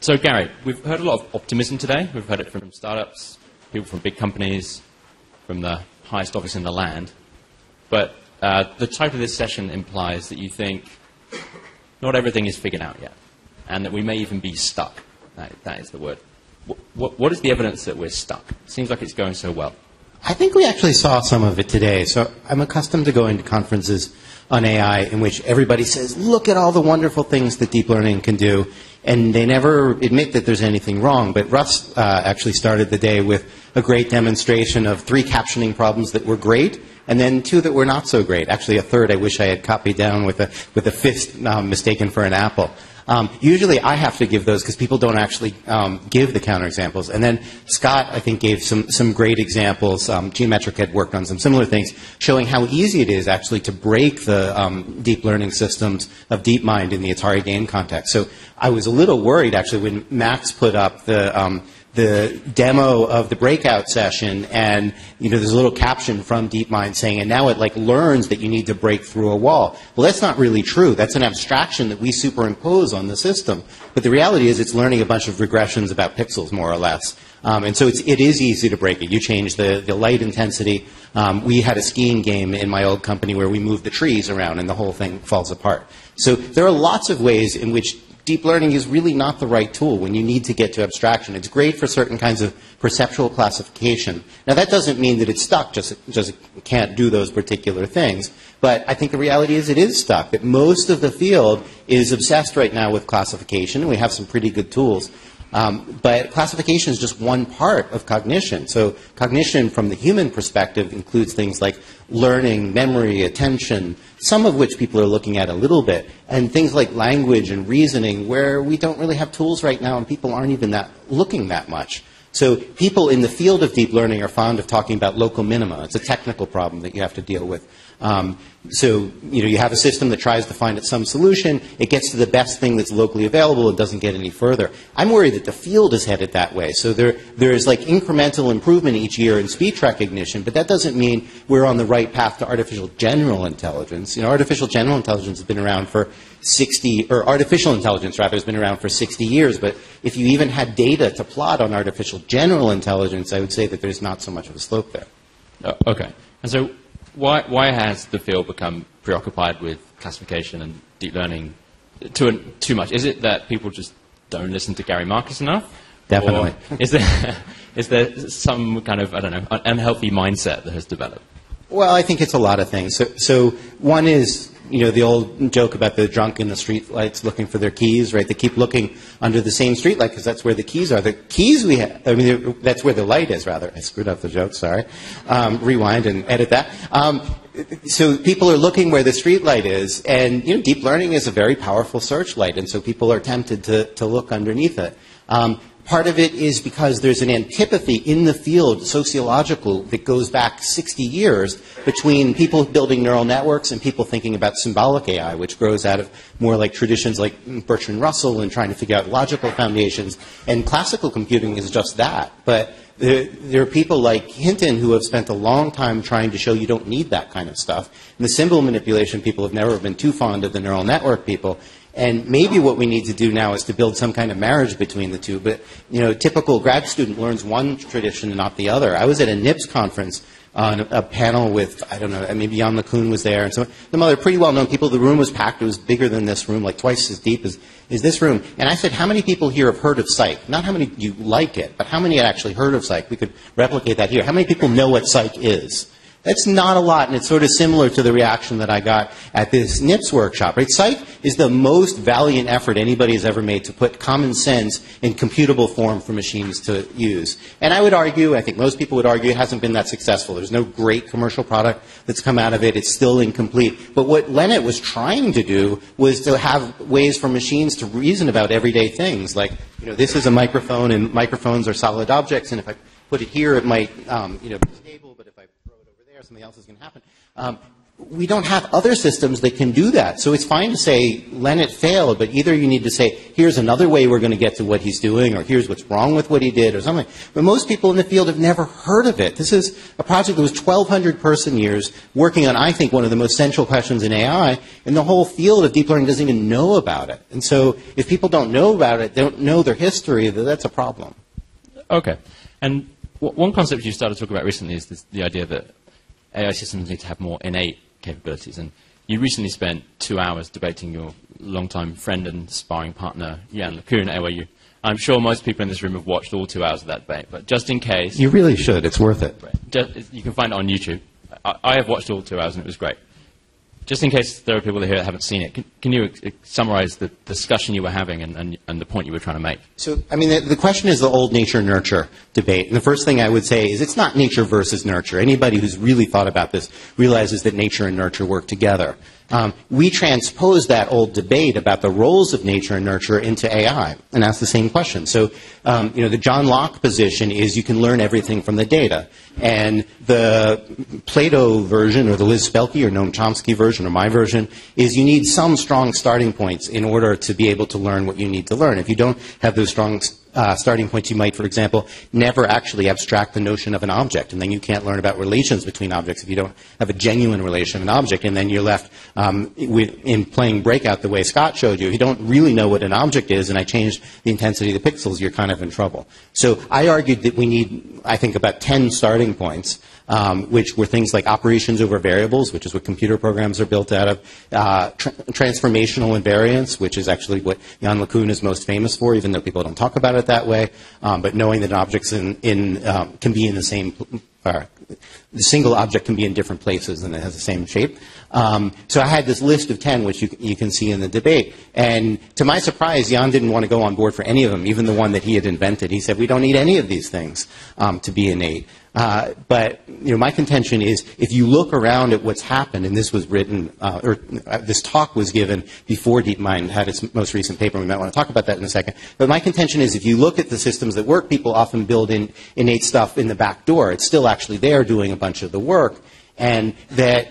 So, Gary, we've heard a lot of optimism today. We've heard it from startups, people from big companies, from the highest office in the land. But uh, the title of this session implies that you think not everything is figured out yet, and that we may even be stuck. that, that is the word. What, what, what is the evidence that we're stuck? It seems like it's going so well. I think we actually saw some of it today. So I'm accustomed to going to conferences on AI in which everybody says, look at all the wonderful things that deep learning can do. And they never admit that there's anything wrong. But Russ uh, actually started the day with a great demonstration of three captioning problems that were great and then two that were not so great. Actually, a third I wish I had copied down with a, with a fist um, mistaken for an apple. Um, usually I have to give those because people don't actually um, give the counterexamples. And then Scott, I think, gave some, some great examples. Um, Geometric had worked on some similar things, showing how easy it is actually to break the um, deep learning systems of DeepMind in the Atari game context. So I was a little worried, actually, when Max put up the um, the demo of the breakout session and you know there's a little caption from DeepMind saying and now it like learns that you need to break through a wall. Well that's not really true. That's an abstraction that we superimpose on the system. But the reality is it's learning a bunch of regressions about pixels more or less. Um, and so it's, it is easy to break it. You change the, the light intensity. Um, we had a skiing game in my old company where we moved the trees around and the whole thing falls apart. So there are lots of ways in which deep learning is really not the right tool when you need to get to abstraction. It's great for certain kinds of perceptual classification. Now, that doesn't mean that it's stuck, just, just can't do those particular things. But I think the reality is it is stuck, that most of the field is obsessed right now with classification, and we have some pretty good tools. Um, but classification is just one part of cognition. So cognition from the human perspective includes things like learning, memory, attention, some of which people are looking at a little bit, and things like language and reasoning where we don't really have tools right now and people aren't even that looking that much. So people in the field of deep learning are fond of talking about local minima. It's a technical problem that you have to deal with. Um, so, you know, you have a system that tries to find some solution. It gets to the best thing that's locally available. It doesn't get any further. I'm worried that the field is headed that way. So there, there's like incremental improvement each year in speech recognition, but that doesn't mean we're on the right path to artificial general intelligence. You know, artificial general intelligence has been around for 60, or artificial intelligence rather, has been around for 60 years. But if you even had data to plot on artificial general intelligence, I would say that there's not so much of a slope there. Oh, okay. And so why, why has the field become preoccupied with classification and deep learning too, too much? Is it that people just don't listen to Gary Marcus enough? Definitely. Or is there, is there some kind of, I don't know, unhealthy mindset that has developed? Well, I think it's a lot of things. So, so one is you know, the old joke about the drunk in the street lights looking for their keys, right? They keep looking under the same street light because that's where the keys are. The keys we have, I mean, that's where the light is, rather. I screwed up the joke, sorry. Um, rewind and edit that. Um, so people are looking where the street light is, and, you know, deep learning is a very powerful searchlight, and so people are tempted to, to look underneath it. Um, Part of it is because there's an antipathy in the field, sociological, that goes back 60 years between people building neural networks and people thinking about symbolic AI, which grows out of more like traditions like Bertrand Russell and trying to figure out logical foundations. And classical computing is just that. But there, there, are people like Hinton who have spent a long time trying to show you don't need that kind of stuff. And the symbol manipulation people have never been too fond of the neural network people. And maybe what we need to do now is to build some kind of marriage between the two. But, you know, typical grad student learns one tradition and not the other. I was at a NIPS conference on a, panel with, I don't know, uh, maybe Yann LeCun was there, and some, some other pretty well-known people. The room was packed. It was bigger than this room, like twice as deep as, as this room. And I said, how many people here have heard of Cyc? Not how many you like it, but how many had actually heard of Cyc? We could replicate that here. How many people know what Cyc is? That's not a lot, and it's sort of similar to the reaction that I got at this NIPS workshop. Right? Cyc is the most valiant effort anybody has ever made to put common sense in computable form for machines to use. And I would argue, I think most people would argue, it hasn't been that successful. There's no great commercial product that's come out of it. It's still incomplete. But what Lenat was trying to do was to have ways for machines to reason about everyday things, like, you know, this is a microphone, and microphones are solid objects, and if I put it here, it might, um, you know, be stable, I something else is going to happen. Um, we don't have other systems that can do that. So it's fine to say Lenat failed, but either you need to say, here's another way we're going to get to what he's doing, or here's what's wrong with what he did, or something. But most people in the field have never heard of it. This is a project that was 1,200 person years working on, I think, one of the most central questions in AI, and the whole field of deep learning doesn't even know about it. And so if people don't know about it, they don't know their history, that's a problem. Okay. And one concept you started talking about recently is this, the idea that AI systems need to have more innate capabilities. And you recently spent two hours debating your longtime friend and sparring partner, Yann LeCun, at NYU. I'm sure most people in this room have watched all two hours of that debate, but just in case. You really should. It's worth it. Just, you can find it on YouTube. I, I have watched all two hours and it was great just in case there are people here that haven't seen it, can, can you summarize the discussion you were having and, and, and, the point you were trying to make? So, I mean, the, the question is the old nature-nurture debate. And the first thing I would say is it's not nature versus nurture. Anybody who's really thought about this realizes that nature and nurture work together. Um, we transpose that old debate about the roles of nature and nurture into AI and ask the same question. So, um, you know, the John Locke position is you can learn everything from the data. And the Plato version, or the Liz Spelke or Noam Chomsky version, or my version, is you need some strong starting points in order to be able to learn what you need to learn. If you don't have those strong uh, starting points, you might, for example, never actually abstract the notion of an object, and then you can't learn about relations between objects if you don't have a genuine relation of an object, and then you're left um, with, in playing breakout the way Scott showed you. If you don't really know what an object is, and I changed the intensity of the pixels, you're kind of in trouble. So I argued that we need, I think, about 10 starting points um, which were things like operations over variables, which is what computer programs are built out of, uh, tra- transformational invariance, which is actually what Yann LeCun is most famous for, even though people don't talk about it that way. Um, but knowing that objects in, in um, can be in the same, uh, the single object can be in different places and it has the same shape. Um, so I had this list of 10, which you, you, can see in the debate. And to my surprise, Yann didn't want to go on board for any of them, even the one that he had invented. He said, we don't need any of these things um, to be innate. Uh, but you know, my contention is, if you look around at what's happened, and this was written, uh, or uh, this talk was given before DeepMind had its most recent paper. We might want to talk about that in a second. But my contention is, if you look at the systems that work, people often build in innate stuff in the back door. It's still actually there doing a bunch of the work, and that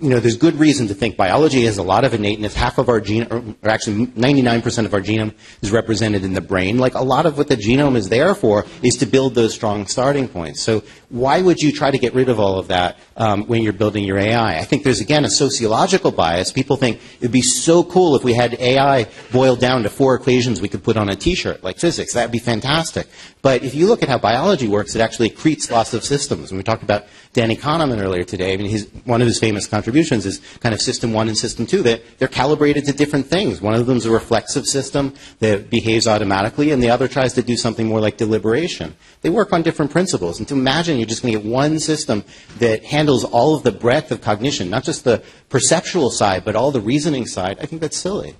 you know, there's good reason to think biology has a lot of innateness. Half of our genome, or actually 99% of our genome is represented in the brain. Like a lot of what the genome is there for is to build those strong starting points. So why would you try to get rid of all of that um, when you're building your AI? I think there's, again, a sociological bias. People think it would be so cool if we had AI boiled down to four equations we could put on a t-shirt, like physics. That would be fantastic. But if you look at how biology works, it actually accretes lots of systems. And we talked about Danny Kahneman earlier today. I mean, his, one of his famous contributions is kind of system one and system two. That they're calibrated to different things. One of them is a reflexive system that behaves automatically, and the other tries to do something more like deliberation. They work on different principles. And to imagine you're just going to get one system that handles all of the breadth of cognition, not just the perceptual side, but all the reasoning side, I think that's silly.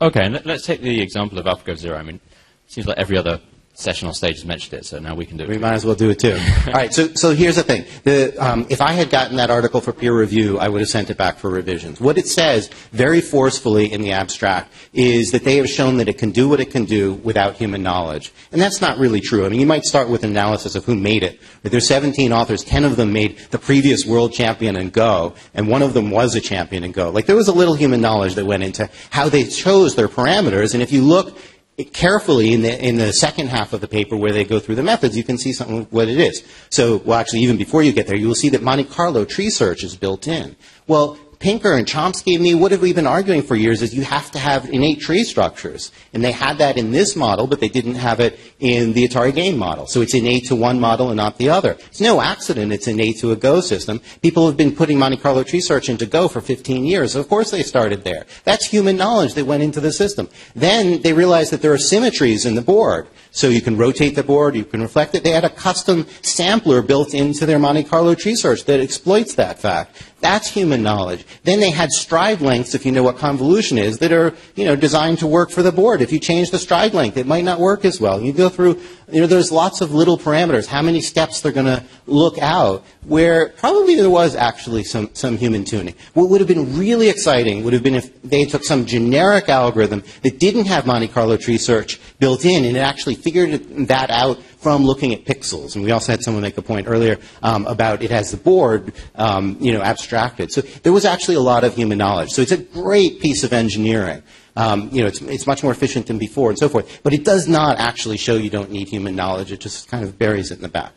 Okay, and let's take the example of AlphaGo Zero. I mean, it seems like every other session on stage has mentioned it, so now we can do it. We might as well do it too. All right, so, so here's the thing. The, um, if I had gotten that article for peer review, I would have sent it back for revisions. What it says very forcefully in the abstract is that they have shown that it can do what it can do without human knowledge. And that's not really true. I mean, you might start with an analysis of who made it. But there's 17 authors, 10 of them made the previous world champion in Go, and one of them was a champion in Go. Like, there was a little human knowledge that went into how they chose their parameters, and if you look carefully in the, in the second half of the paper where they go through the methods, you can see something what it is. So, well, actually, even before you get there, you will see that Monte Carlo tree search is built in. Well, Pinker and Chomsky and me, what have we been arguing for years is you have to have innate tree structures. And they had that in this model, but they didn't have it in the Atari game model. So it's innate to one model and not the other. It's no accident it's innate to a Go system. People have been putting Monte Carlo tree search into Go for 15 years. Of course they started there. That's human knowledge that went into the system. Then they realized that there are symmetries in the board. So you can rotate the board, you can reflect it. They had a custom sampler built into their Monte Carlo tree search that exploits that fact. That's human knowledge. Then they had stride lengths, if you know what convolution is, that are, you know, designed to work for the board. If you change the stride length, it might not work as well. You go through, you know, there's lots of little parameters, how many steps they're going to look out, where probably there was actually some, some human tuning. What would have been really exciting would have been if they took some generic algorithm that didn't have Monte Carlo tree search built in, and it actually figured that out from looking at pixels. And we also had someone make a point earlier um, about it has the board, um, you know, abstracted. So there was actually a lot of human knowledge. So it's a great piece of engineering. Um, you know, it's, it's much more efficient than before and so forth. But it does not actually show you don't need human knowledge. It just kind of buries it in the back.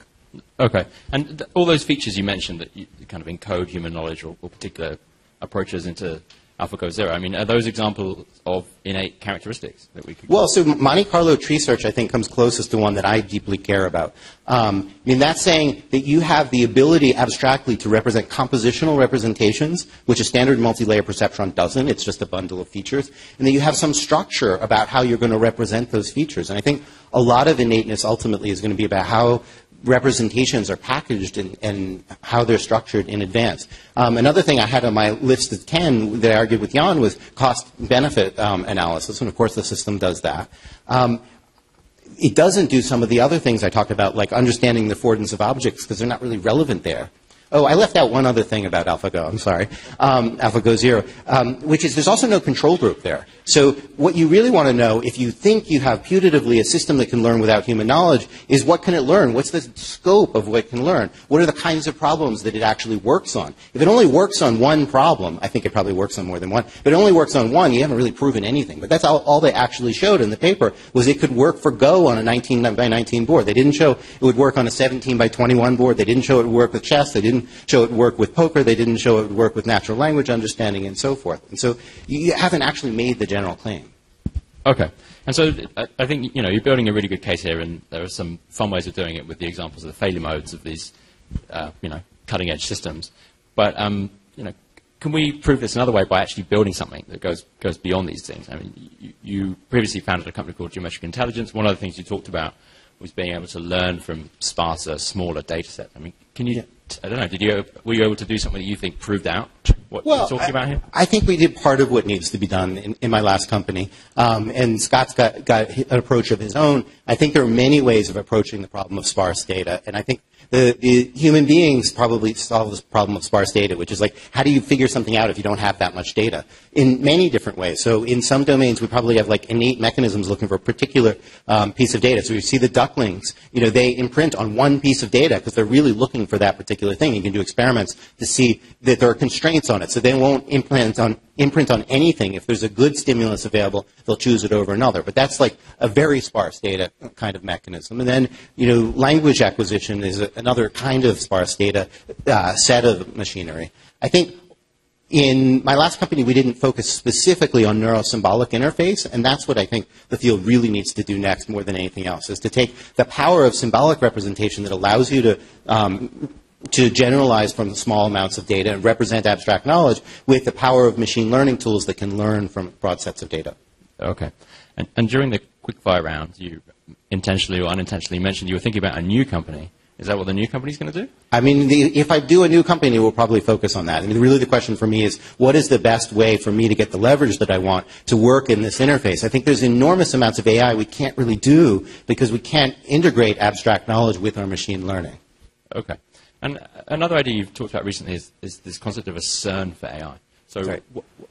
Okay. And th- all those features you mentioned that you kind of encode human knowledge or, or particular approaches into AlphaGo Zero. I mean, are those examples of innate characteristics that we could? Well, so Monte Carlo tree search, I think, comes closest to one that I deeply care about. Um, I mean, that's saying that you have the ability abstractly to represent compositional representations, which a standard multi-layer perceptron doesn't. It's just a bundle of features, and that you have some structure about how you're going to represent those features. And I think a lot of innateness ultimately is going to be about how representations are packaged and, and, how they're structured in advance. Um, another thing I had on my list of 10 that I argued with Yann was cost-benefit um, analysis, and of course the system does that. Um, it doesn't do some of the other things I talked about, like understanding the affordance of objects, because they're not really relevant there. Oh, I left out one other thing about AlphaGo. I'm sorry, um, AlphaGo Zero, um, which is there's also no control group there. So what you really want to know, if you think you have putatively a system that can learn without human knowledge, is what can it learn? What's the scope of what it can learn? What are the kinds of problems that it actually works on? If it only works on one problem, I think it probably works on more than one. If it only works on one, you haven't really proven anything. But that's all, all they actually showed in the paper was it could work for Go on a 19 by 19 board. They didn't show it would work on a 17 by 21 board. They didn't show it would work with chess. They didn't show it work with poker. They didn't show it would work with natural language understanding and so forth. And so you haven't actually made the general claim. Okay. And so I think, you know, you're building a really good case here, and there are some fun ways of doing it with the examples of the failure modes of these, uh, you know, cutting-edge systems. But, um, you know, can we prove this another way by actually building something that goes, goes beyond these things? I mean, you, you previously founded a company called Geometric Intelligence. One of the things you talked about was being able to learn from sparser, smaller data sets. I mean, can you, I don't know, did you, were you able to do something that you think proved out what well, you're talking I, about here? I think we did part of what needs to be done in, in my last company. Um, and Scott's got, got an approach of his own. I think there are many ways of approaching the problem of sparse data. And I think the, the human beings probably solve this problem of sparse data, which is like, how do you figure something out if you don't have that much data? In many different ways. So in some domains, we probably have like innate mechanisms looking for a particular um, piece of data. So you see the ducklings, you know, they imprint on one piece of data because they're really looking for that particular thing. You can do experiments to see that there are constraints on it. So they won't imprint on imprint on anything. If there's a good stimulus available, they'll choose it over another. But that's like a very sparse data kind of mechanism. And then, you know, language acquisition is a, another kind of sparse data uh, set of machinery. I think in my last company, we didn't focus specifically on neurosymbolic interface, and that's what I think the field really needs to do next more than anything else, is to take the power of symbolic representation that allows you to um, to generalize from small amounts of data and represent abstract knowledge with the power of machine learning tools that can learn from broad sets of data. Okay. And, and during the quickfire round, you intentionally or unintentionally mentioned you were thinking about a new company. Is that what the new company is going to do? I mean, the, if I do a new company, we'll probably focus on that. I mean, really the question for me is, what is the best way for me to get the leverage that I want to work in this interface? I think there's enormous amounts of AI we can't really do because we can't integrate abstract knowledge with our machine learning. Okay. And another idea you've talked about recently is, is this concept of a CERN for AI. So right.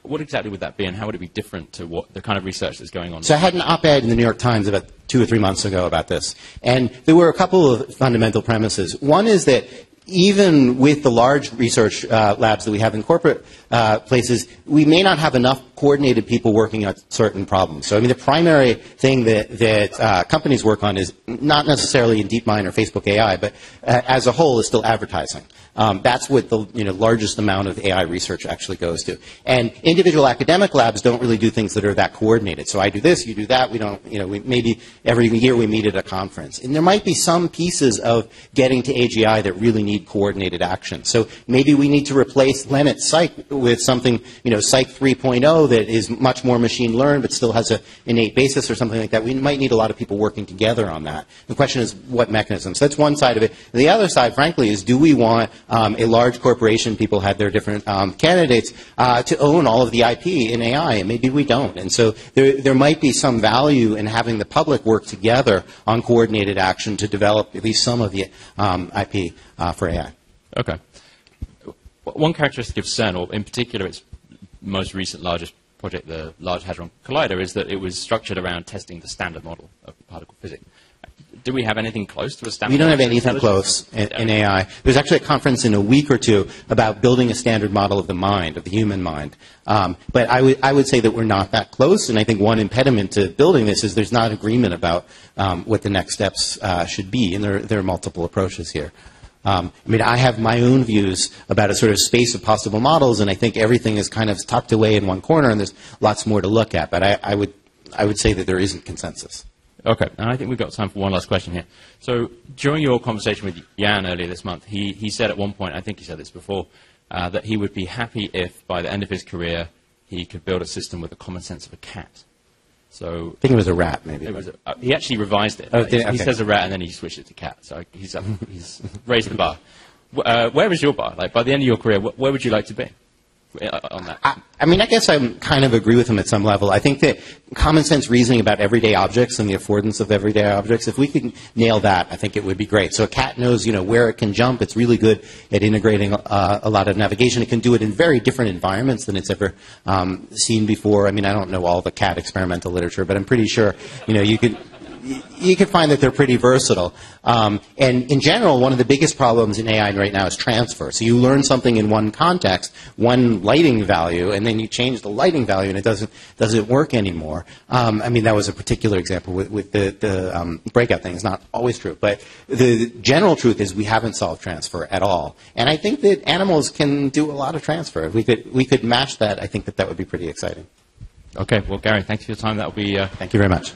what exactly would that be, and how would it be different to what the kind of research that's going on? So I had an op-ed in the New York Times about two or three months ago about this, and there were a couple of fundamental premises. One is that even with the large research uh, labs that we have in corporate uh, places, we may not have enough coordinated people working on certain problems. So, I mean, the primary thing that, that uh, companies work on is not necessarily in DeepMind or Facebook AI, but uh, as a whole is still advertising. Um, that's what the you know, largest amount of AI research actually goes to. And individual academic labs don't really do things that are that coordinated. So I do this, you do that. We don't, you know, we, maybe every year we meet at a conference. And there might be some pieces of getting to AGI that really need coordinated action. So maybe we need to replace Lenat Cyc with something, you know, Cyc 3.0 that is much more machine learned but still has an innate basis or something like that. We might need a lot of people working together on that. The question is what mechanisms. That's one side of it. The other side, frankly, is do we want um, a large corporation, people had their different um, candidates, uh, to own all of the IP in AI, and maybe we don't. And so there, there might be some value in having the public work together on coordinated action to develop at least some of the um, IP uh, for AI. Okay. One characteristic of CERN, or in particular its most recent largest project, the Large Hadron Collider, is that it was structured around testing the standard model of particle physics. Do we have anything close to a standard? We don't have anything close in, in AI. There's actually a conference in a week or two about building a standard model of the mind, of the human mind. Um, but I would, I would say that we're not that close, and I think one impediment to building this is there's not agreement about um, what the next steps uh, should be, and there, there are multiple approaches here. Um, I mean, I have my own views about a sort of space of possible models, and I think everything is kind of tucked away in one corner, and there's lots more to look at. But I, I would, I would say that there isn't consensus. Okay, and I think we've got time for one last question here. So during your conversation with Yann earlier this month, he, he said at one point, I think he said this before, uh, that he would be happy if by the end of his career he could build a system with the common sense of a cat. So I think it was a rat, maybe. a, uh, he actually revised it. Oh, He- did- He says a rat and then he switched it to cat. So he's, up, he's raised the bar. Uh, where is your bar? Like by the end of your career, wh- where would you like to be uh, on that? I, I mean, I guess I kind of agree with him at some level. I think that common sense reasoning about everyday objects and the affordance of everyday objects, if we could nail that, I think it would be great. So a cat knows, you know, where it can jump. It's really good at integrating uh, a lot of navigation. It can do it in very different environments than it's ever um, seen before. I mean, I don't know all the cat experimental literature, but I'm pretty sure, you know, you could you can find that they're pretty versatile. Um, and in general, one of the biggest problems in AI right now is transfer. So you learn something in one context, one lighting value, and then you change the lighting value, and it doesn't doesn't work anymore. Um, I mean, that was a particular example with, with the, the um, breakout thing. It's not always true, but the general truth is we haven't solved transfer at all. And I think that animals can do a lot of transfer. If we could we could match that, I think that that would be pretty exciting. Okay, well, Gary, thanks for your time. That will be. Uh, Thank you very much.